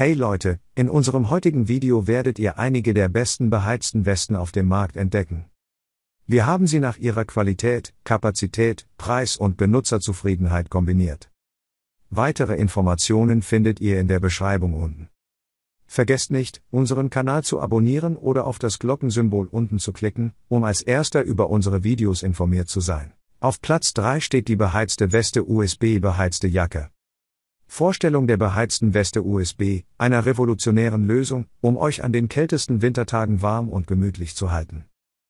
Hey Leute, in unserem heutigen Video werdet ihr einige der besten beheizten Westen auf dem Markt entdecken. Wir haben sie nach ihrer Qualität, Kapazität, Preis und Benutzerzufriedenheit kombiniert. Weitere Informationen findet ihr in der Beschreibung unten. Vergesst nicht, unseren Kanal zu abonnieren oder auf das Glockensymbol unten zu klicken, um als erster über unsere Videos informiert zu sein. Auf Platz 3 steht die beheizte Weste USB beheizte Jacke. Vorstellung der beheizten Weste USB, einer revolutionären Lösung, um euch an den kältesten Wintertagen warm und gemütlich zu halten.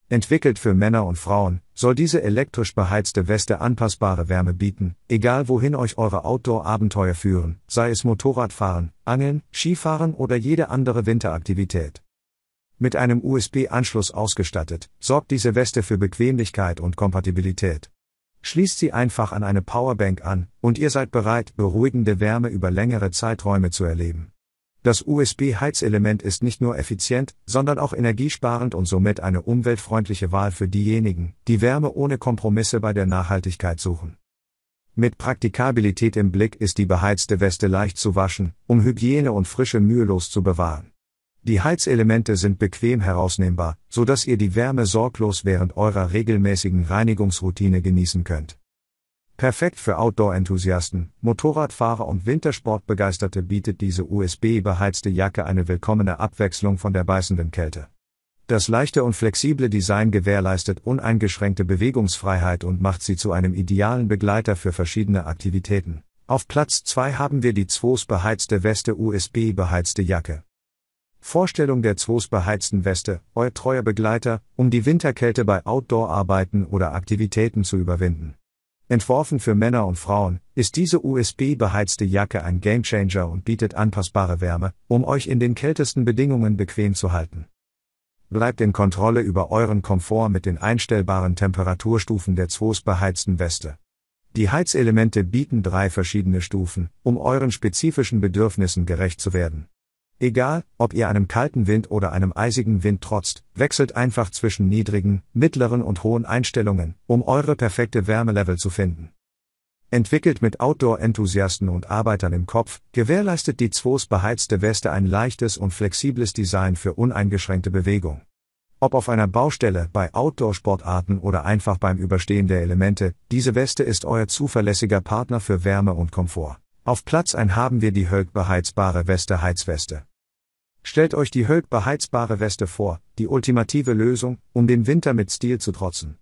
Entwickelt für Männer und Frauen, soll diese elektrisch beheizte Weste anpassbare Wärme bieten, egal wohin euch eure Outdoor-Abenteuer führen, sei es Motorradfahren, Angeln, Skifahren oder jede andere Winteraktivität. Mit einem USB-Anschluss ausgestattet, sorgt diese Weste für Bequemlichkeit und Kompatibilität. Schließt sie einfach an eine Powerbank an, und ihr seid bereit, beruhigende Wärme über längere Zeiträume zu erleben. Das USB-Heizelement ist nicht nur effizient, sondern auch energiesparend und somit eine umweltfreundliche Wahl für diejenigen, die Wärme ohne Kompromisse bei der Nachhaltigkeit suchen. Mit Praktikabilität im Blick ist die beheizte Weste leicht zu waschen, um Hygiene und Frische mühelos zu bewahren. Die Heizelemente sind bequem herausnehmbar, so dass ihr die Wärme sorglos während eurer regelmäßigen Reinigungsroutine genießen könnt. Perfekt für Outdoor-Enthusiasten, Motorradfahrer und Wintersportbegeisterte bietet diese USB-beheizte Jacke eine willkommene Abwechslung von der beißenden Kälte. Das leichte und flexible Design gewährleistet uneingeschränkte Bewegungsfreiheit und macht sie zu einem idealen Begleiter für verschiedene Aktivitäten. Auf Platz 2 haben wir die ZWOS beheizte Weste USB beheizte Jacke. Vorstellung der ZWOS beheizten Weste, euer treuer Begleiter, um die Winterkälte bei Outdoor-Arbeiten oder Aktivitäten zu überwinden. Entworfen für Männer und Frauen, ist diese USB-beheizte Jacke ein Gamechanger und bietet anpassbare Wärme, um euch in den kältesten Bedingungen bequem zu halten. Bleibt in Kontrolle über euren Komfort mit den einstellbaren Temperaturstufen der ZWOS beheizten Weste. Die Heizelemente bieten drei verschiedene Stufen, um euren spezifischen Bedürfnissen gerecht zu werden. Egal, ob ihr einem kalten Wind oder einem eisigen Wind trotzt, wechselt einfach zwischen niedrigen, mittleren und hohen Einstellungen, um eure perfekte Wärmelevel zu finden. Entwickelt mit Outdoor-Enthusiasten und Arbeitern im Kopf, gewährleistet die ZWOS beheizte Weste ein leichtes und flexibles Design für uneingeschränkte Bewegung. Ob auf einer Baustelle, bei Outdoor-Sportarten oder einfach beim Überstehen der Elemente, diese Weste ist euer zuverlässiger Partner für Wärme und Komfort. Auf Platz 1 haben wir die Hölk beheizbare Weste Heizweste. Stellt euch die Hölk beheizbare Weste vor, die ultimative Lösung, um dem Winter mit Stil zu trotzen.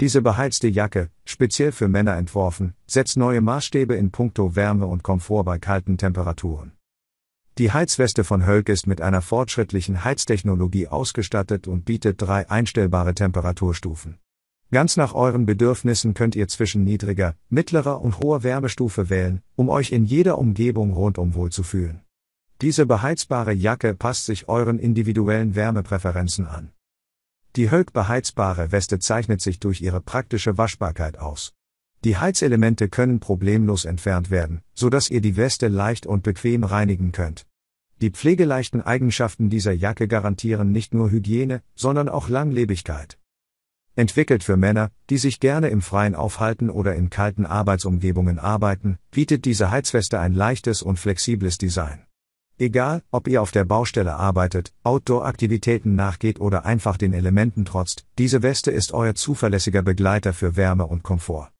Diese beheizte Jacke, speziell für Männer entworfen, setzt neue Maßstäbe in puncto Wärme und Komfort bei kalten Temperaturen. Die Heizweste von Hölk ist mit einer fortschrittlichen Heiztechnologie ausgestattet und bietet drei einstellbare Temperaturstufen. Ganz nach euren Bedürfnissen könnt ihr zwischen niedriger, mittlerer und hoher Wärmestufe wählen, um euch in jeder Umgebung rundum wohlzufühlen. Diese beheizbare Jacke passt sich euren individuellen Wärmepräferenzen an. Die Hölk beheizbare Weste zeichnet sich durch ihre praktische Waschbarkeit aus. Die Heizelemente können problemlos entfernt werden, so dass ihr die Weste leicht und bequem reinigen könnt. Die pflegeleichten Eigenschaften dieser Jacke garantieren nicht nur Hygiene, sondern auch Langlebigkeit. Entwickelt für Männer, die sich gerne im Freien aufhalten oder in kalten Arbeitsumgebungen arbeiten, bietet diese Heizweste ein leichtes und flexibles Design. Egal, ob ihr auf der Baustelle arbeitet, Outdoor-Aktivitäten nachgeht oder einfach den Elementen trotzt, diese Weste ist euer zuverlässiger Begleiter für Wärme und Komfort.